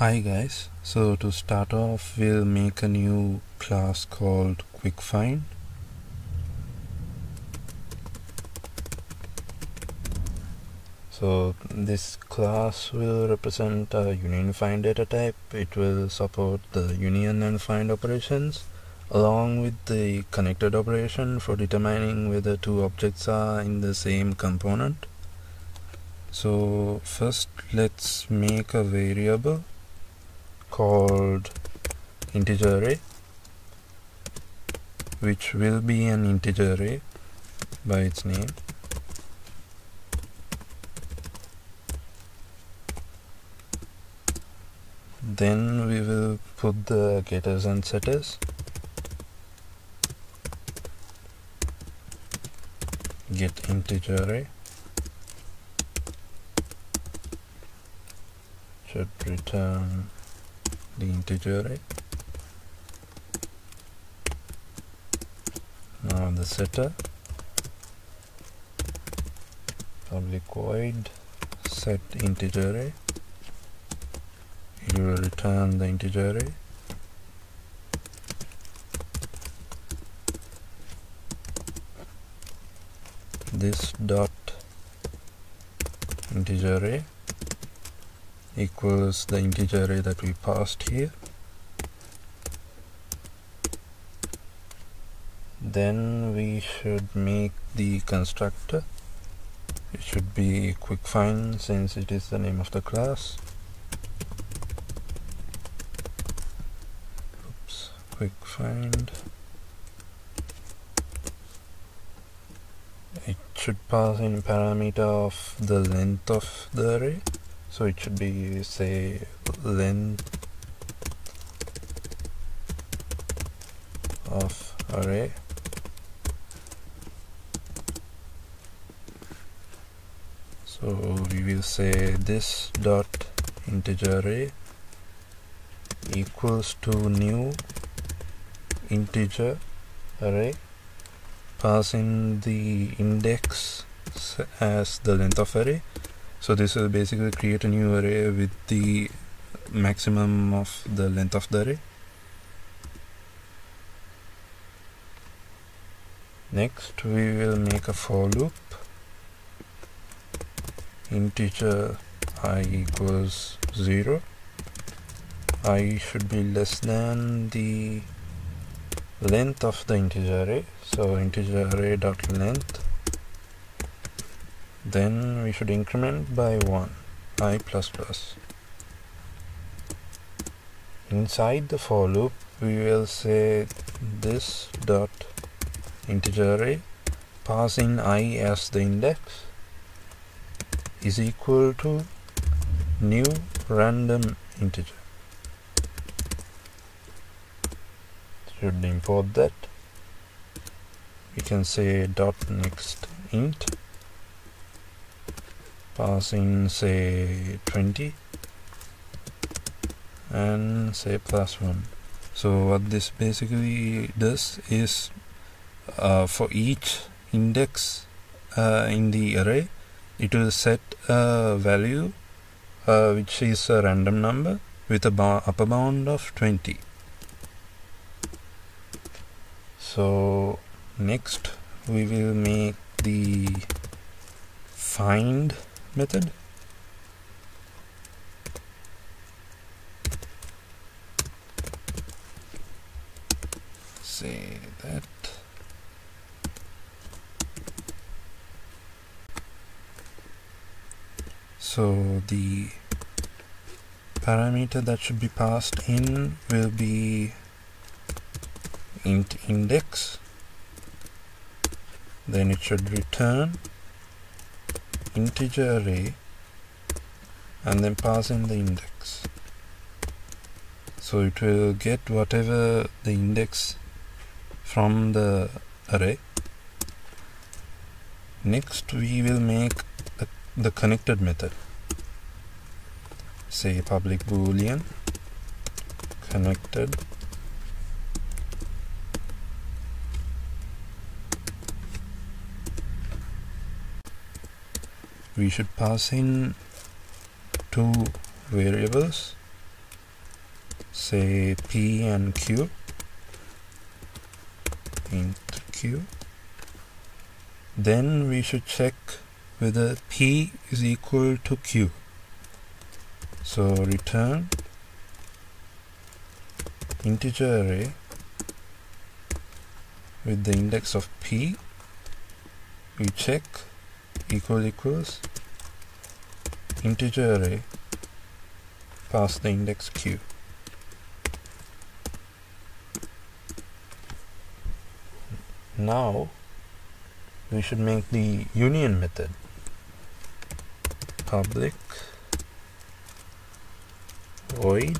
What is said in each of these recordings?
Hi guys, so to start off we'll make a new class called QuickFind. So this class will represent a union find data type. It will support the union and find operations along with the connected operation for determining whether two objects are in the same component. So first let's make a variable called integer array which will be an integer array by its name. Then we will put the getters and setters. Get integer array. Should return the integer array now the setter. Public void set integer array it will return the integer array this dot integer array equals the integer array that we passed here. Then we should make the constructor. It should be quick find since it is the name of the class. Oops quick find. It should pass in parameter of the length of the array so it should be say length of array. So we will say this dot integer array equals to new integer array passing the index as the length of array so this will basically create a new array with the maximum of the length of the array. Next we will make a for loop. Integer i equals 0 i should be less than the length of the integer array. So integer array dot length then we should increment by 1 i plus plus. Inside the for loop we will say this dot integer array passing i as the index is equal to new random integer. Should import that we can say dot next int passing say 20 and say plus 1 so what this basically does is uh, for each index uh, in the array it will set a value uh, which is a random number with a upper bound of 20 so next we will make the find method? Say that. So the parameter that should be passed in will be int index. Then it should return integer array and then pass in the index. So it will get whatever the index from the array. Next we will make a, the connected method. Say public boolean connected we should pass in two variables say p and q int q. Then we should check whether p is equal to q. So return integer array with the index of p. We check equal equals integer array pass the index q. Now we should make the union method. Public void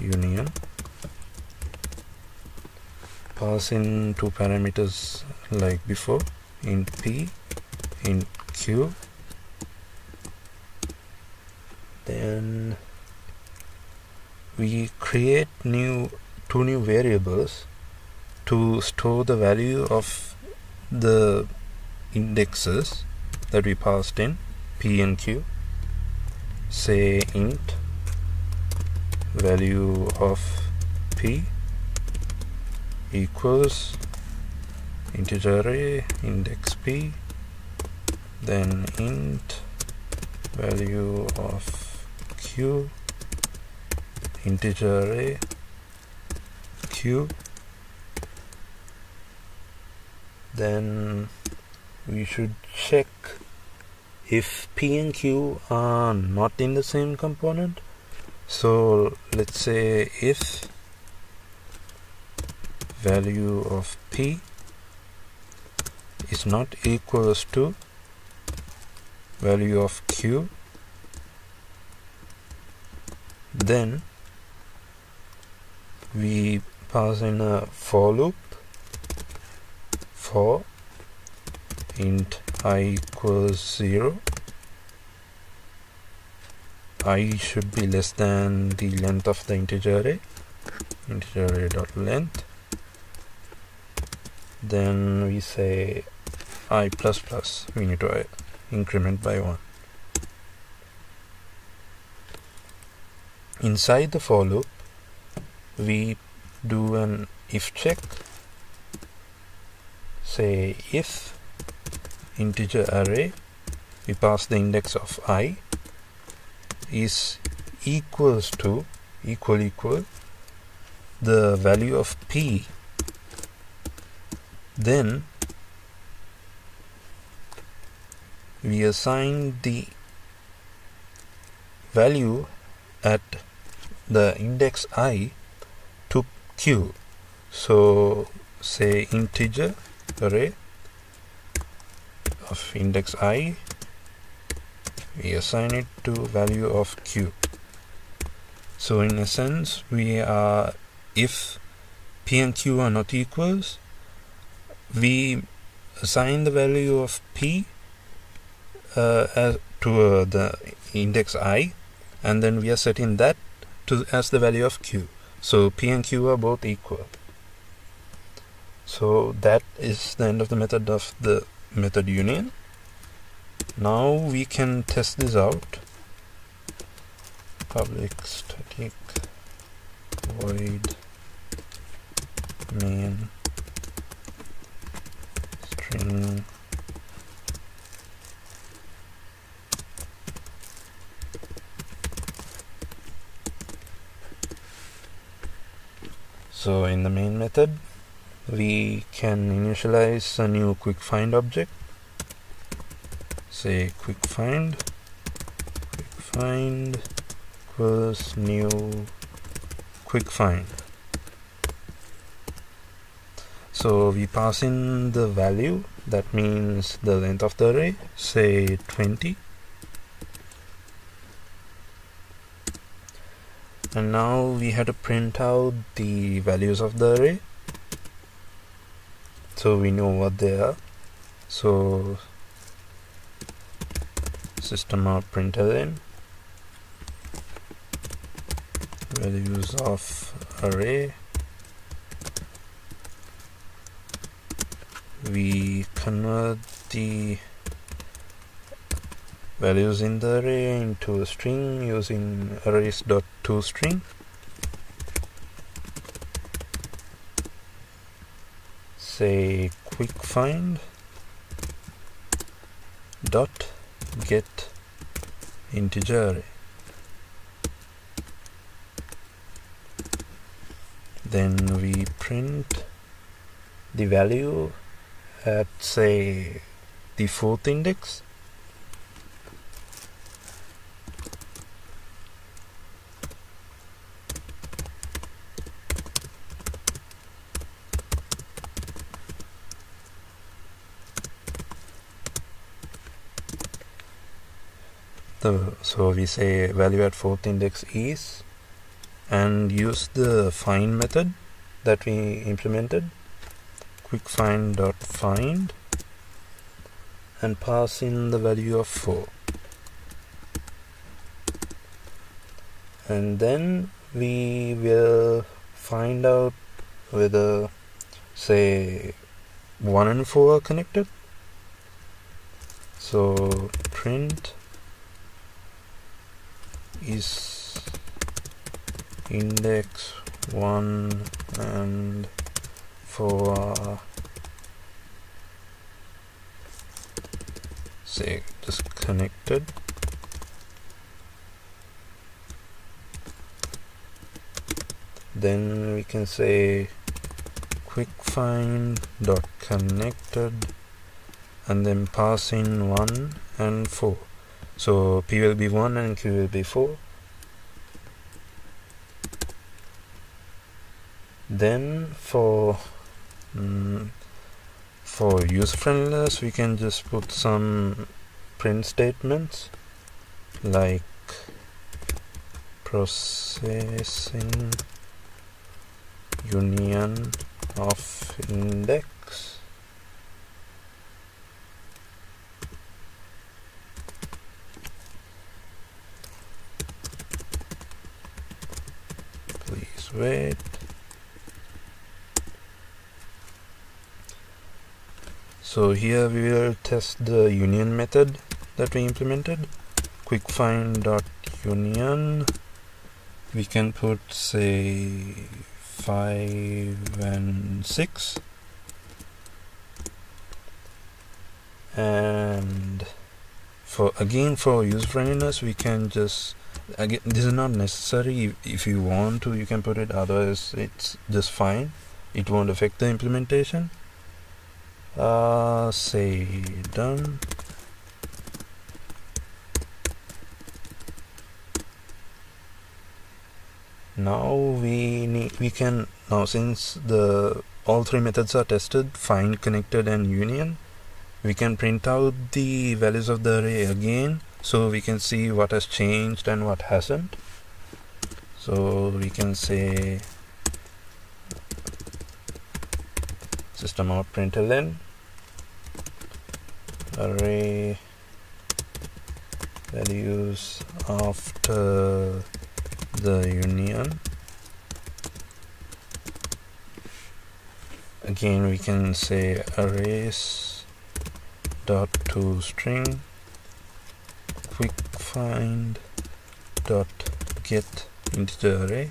union pass in two parameters like before int p int q. Then we create new two new variables to store the value of the indexes that we passed in p and q. Say int value of p equals integer array index p then int value of q integer array q then we should check if p and q are not in the same component. So let's say if value of p is not equals to value of q then we pass in a for loop for int i equals 0 i should be less than the length of the integer array integer array dot length. Then we say i plus plus we need to increment by 1 inside the for loop we do an if check. Say if integer array we pass the index of i is equals to equal equal the value of p. Then we assign the value at the index i to q. So say integer array of index i we assign it to value of q. So in a sense we are if p and q are not equals we assign the value of p as to uh, the index i and then we are setting that to as the value of q. So p and q are both equal. So that is the end of the method of the method union. Now we can test this out. Public static void main string so in the main method we can initialize a new quick find object. Say quick find quick find equals new quick find. So we pass in the value. That means the length of the array say 20 and now we have to print out the values of the array. So we know what they are. So system out println values of array. We convert the values in the array into a string using arrays.toString say quick find dot get integer. Then we print the value at say the fourth index the so we say value at fourth index is and use the find method that we implemented quick find dot find and pass in the value of 4 and then we will find out whether say 1 and 4 are connected. So print is index 1 and 4 say disconnected. Then we can say quick find dot connected and then pass in 1 and 4 so P will be 1 and Q will be 4 then for mm, for user friendliness we can just put some print statements like processing union of index wait. So here we will test the union method that we implemented. Quick find dot union. We can put say 5 and 6 and for again for user friendliness we can just again this is not necessary. If you want to you can put it. Otherwise it's just fine. It won't affect the implementation. Uh, say done. Now we need we can now since the all three methods are tested find connected and union we can print out the values of the array again so we can see what has changed and what hasn't. So we can say system out println array values after the union. Again we can say arrays dot to string quick find dot get integer array.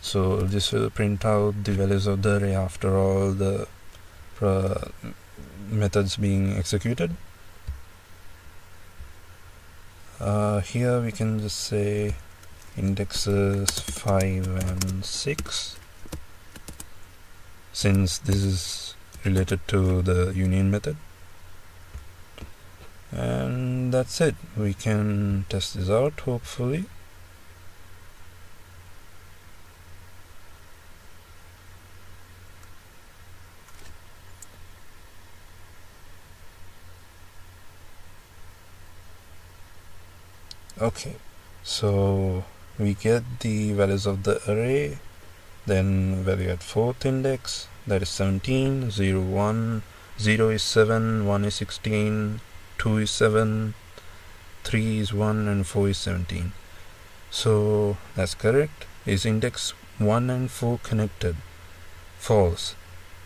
So this will print out the values of the array after all the uh, methods being executed. Uh, here we can just say indexes 5 and 6 since this is related to the union method and that's it. We can test this out hopefully. Okay so we get the values of the array then value at fourth index that is 17 0 1 0 is 7 1 is 16 2 is 7 3 is 1 and 4 is 17 so that's correct. Is index 1 and 4 connected? False.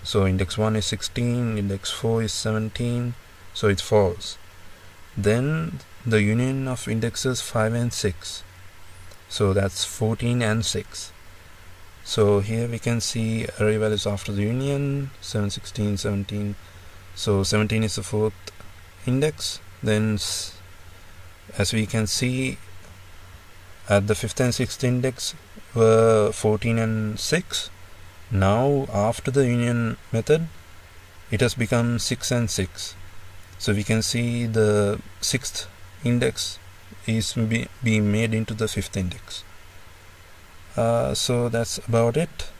So index 1 is 16 index 4 is 17 so it's false. Then the union of indexes 5 and 6 so that's 14 and 6 so here we can see array values after the union 7 16 17 so 17 is the fourth index then as we can see at the fifth and sixth index were 14 and 6 now after the union method it has become 6 and 6 so we can see the sixth index is be, being made into the fifth index. Uh, so that's about it